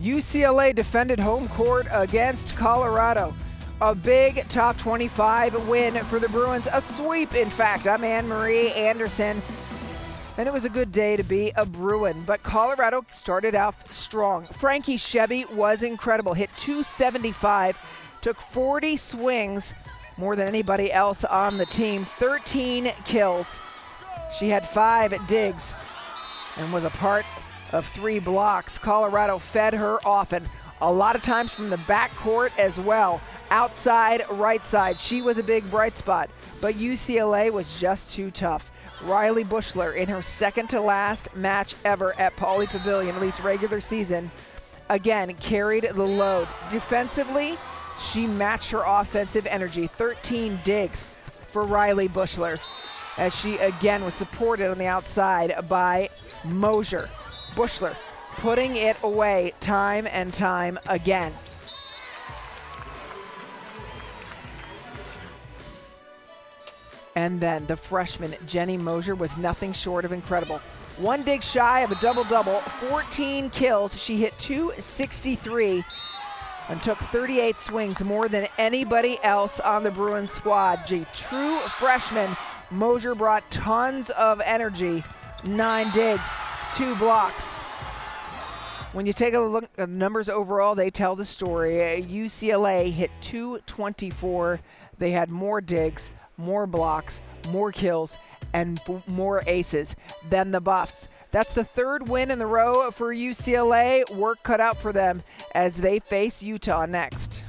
UCLA defended home court against Colorado. A big top 25 win for the Bruins, a sweep, in fact. I'm Anne Marie Anderson, and it was a good day to be a Bruin. But Colorado started out strong. Frankie Shebby was incredible, hit 275, took 40 swings, more than anybody else on the team, 13 kills. She had five digs and was a part of three blocks. Colorado fed her often, a lot of times from the back court as well outside right side. She was a big bright spot, but UCLA was just too tough. Riley Buechler in her second to last match ever at Pauley Pavilion, at least regular season, again carried the load. Defensively, she matched her offensive energy. 13 digs for Riley Buechler as she again was supported on the outside by Mosier. Buechler putting it away time and time again. And then the freshman, Jenny Mosier, was nothing short of incredible. One dig shy of a double double, 14 kills. She hit 263 and took 38 swings, more than anybody else on the Bruins squad. G, true freshman, Mosier brought tons of energy. Nine digs, two blocks. When you take a look at the numbers overall, they tell the story. UCLA hit 224. They had more digs, more blocks, more kills, and more aces than the Buffs. That's the third win in the row for UCLA. Work cut out for them as they face Utah next.